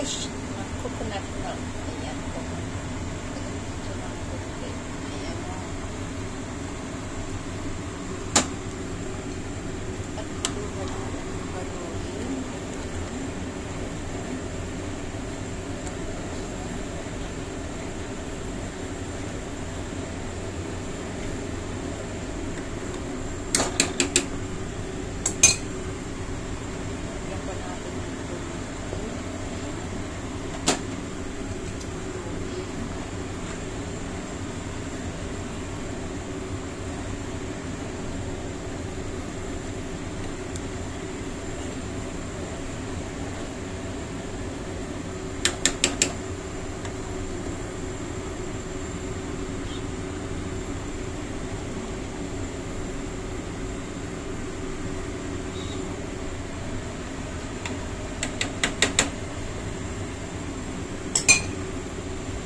ice, coconut milk.